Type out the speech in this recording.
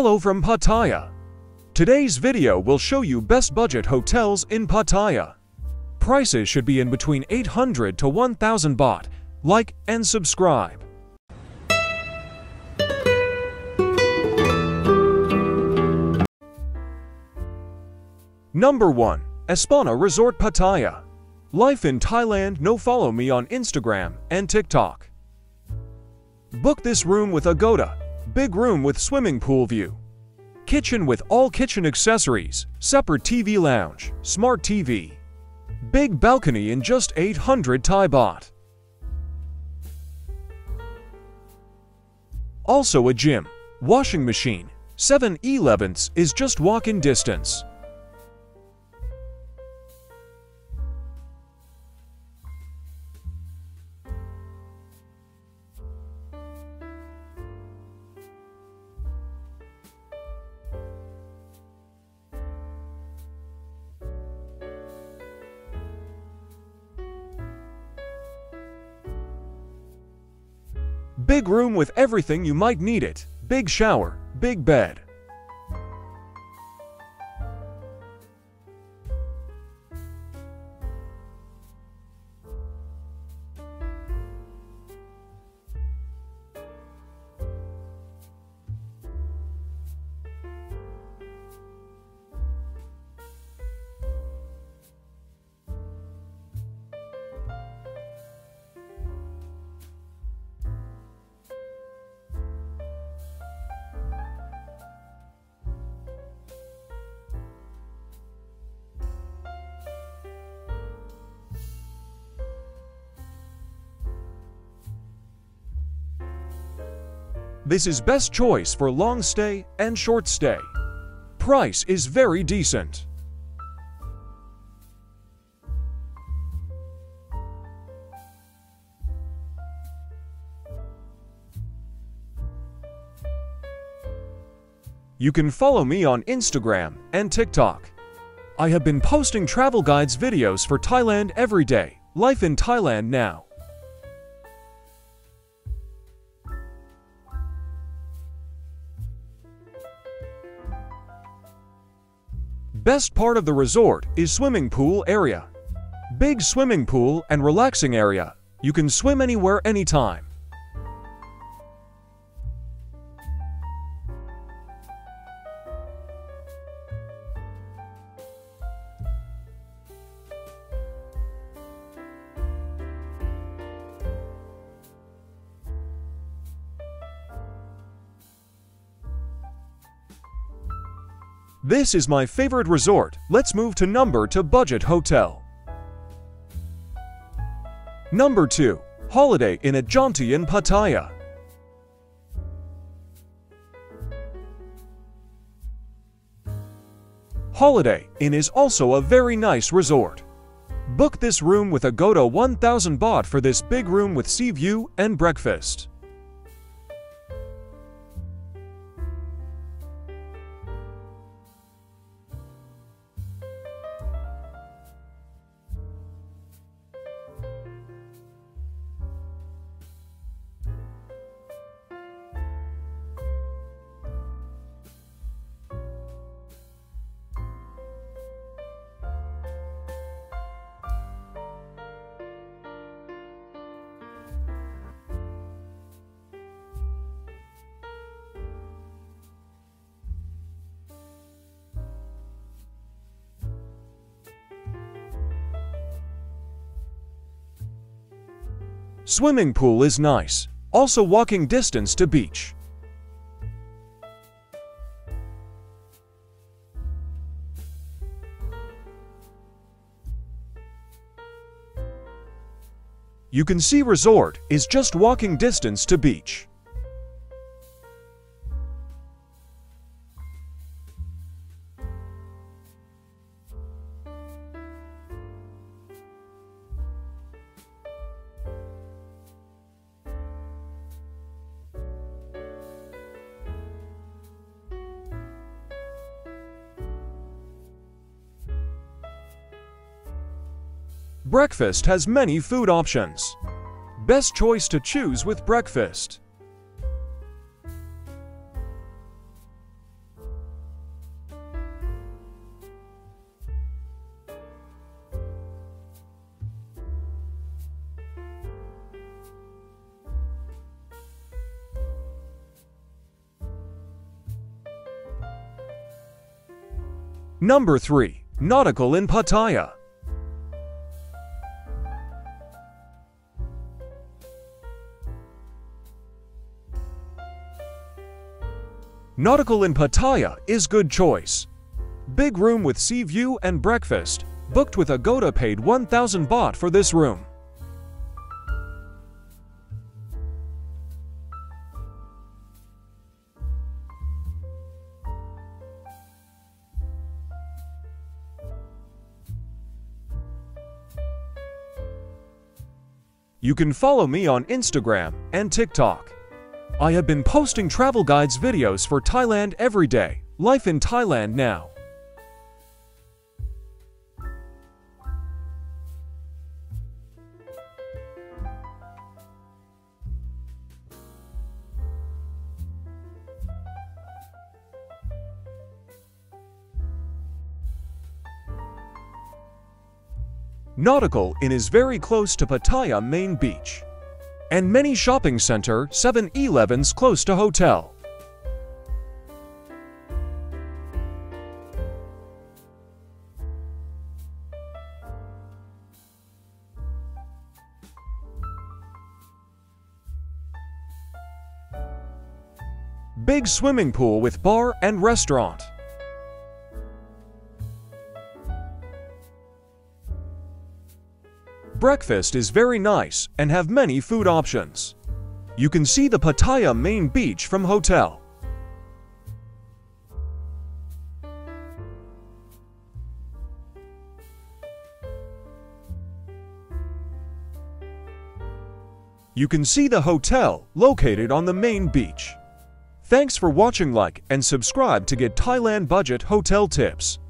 Hello from Pattaya. Today's video will show you best budget hotels in Pattaya. Prices should be in between 800 to 1000 baht. Like and subscribe. Number 1. Espana Resort Pattaya. Life in Thailand no follow me on Instagram and TikTok. Book this room with Agoda. Big room with swimming pool view. Kitchen with all kitchen accessories, separate TV lounge, smart TV. Big balcony in just 800 Thai baht. Also a gym, washing machine, 7-Elevens is just walk-in distance. Big room with everything you might need it. Big shower, big bed. This is best choice for long stay and short stay. Price is very decent. You can follow me on Instagram and TikTok. I have been posting travel guides videos for Thailand every day. Life in Thailand now. Best part of the resort is swimming pool area. Big swimming pool and relaxing area. You can swim anywhere anytime. This is my favorite resort. Let's move to number to budget hotel. Number 2. Holiday Inn at Jomtien Pattaya. Holiday Inn is also a very nice resort. Book this room with a Agoda 1000 baht for this big room with sea view and breakfast. Swimming pool is nice. Also walking distance to beach. You can see resort is just walking distance to beach. Breakfast has many food options. Best choice to choose with breakfast. Number 3. Nautical Inn Pattaya Nautical Inn Pattaya is good choice. Big room with sea view and breakfast. Booked with Agoda paid 1000 baht for this room. You can follow me on Instagram and TikTok. I have been posting travel guides videos for Thailand every day. Life in Thailand now. Nautical Inn is very close to Pattaya main beach. And many shopping center 7-Elevens close to hotel. Big swimming pool with bar and restaurant. Breakfast is very nice and have many food options. You can see the Pattaya main beach from hotel. You can see the hotel located on the main beach. Thanks for watching like and subscribe to get Thailand budget hotel tips.